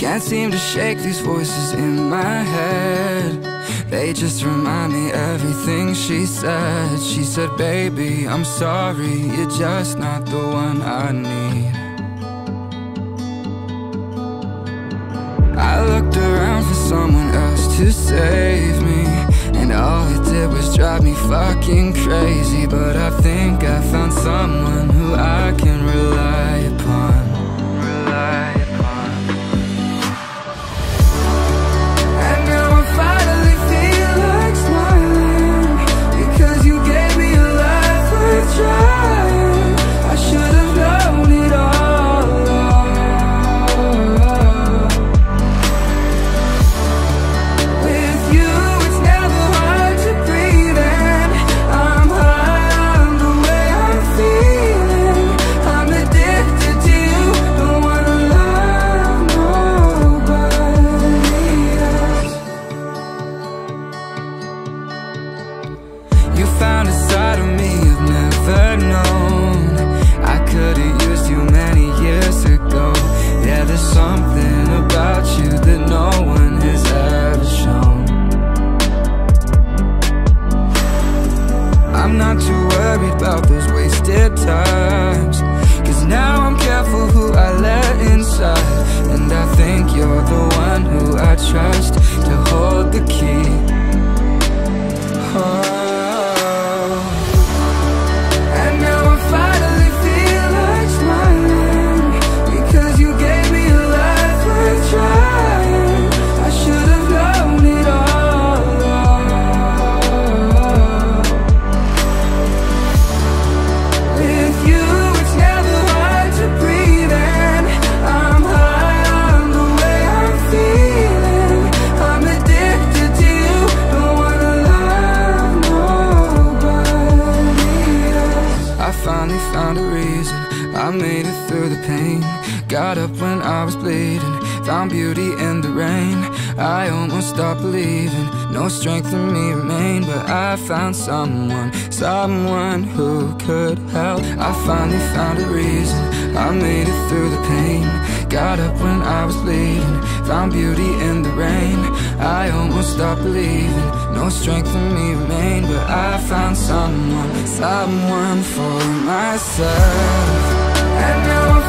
Can't seem to shake these voices in my head. They just remind me everything she said. She said, baby, I'm sorry You're just not the one I need. I looked around for someone else to save me And all it did was drive me fucking crazy. But I think I found someone who I can rely I'm not too worried about those wasted times. Cause now I'm careful who I let finally found a reason, I made it through the pain. Got up when I was bleeding, found beauty in the rain. I almost stopped believing, no strength in me remained But I found someone, someone who could help. I finally found a reason, I made it through the pain Got up when I was bleeding, found beauty in the rain. I almost stopped believing, no strength in me remained But I found someone, someone for myself. And now